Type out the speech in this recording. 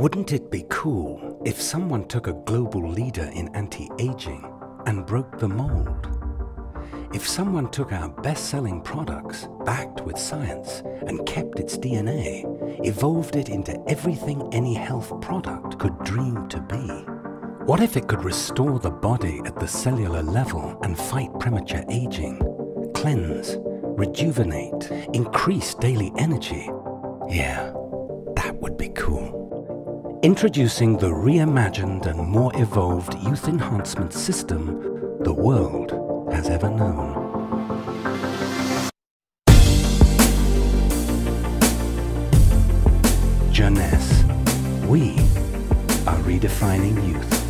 Wouldn't it be cool if someone took a global leader in anti-aging and broke the mold? If someone took our best-selling products, backed with science, and kept its DNA, evolved it into everything any health product could dream to be? What if it could restore the body at the cellular level and fight premature aging, cleanse, rejuvenate, increase daily energy? Yeah, that would be cool. Introducing the reimagined and more evolved youth enhancement system the world has ever known. Jeunesse. We are redefining youth.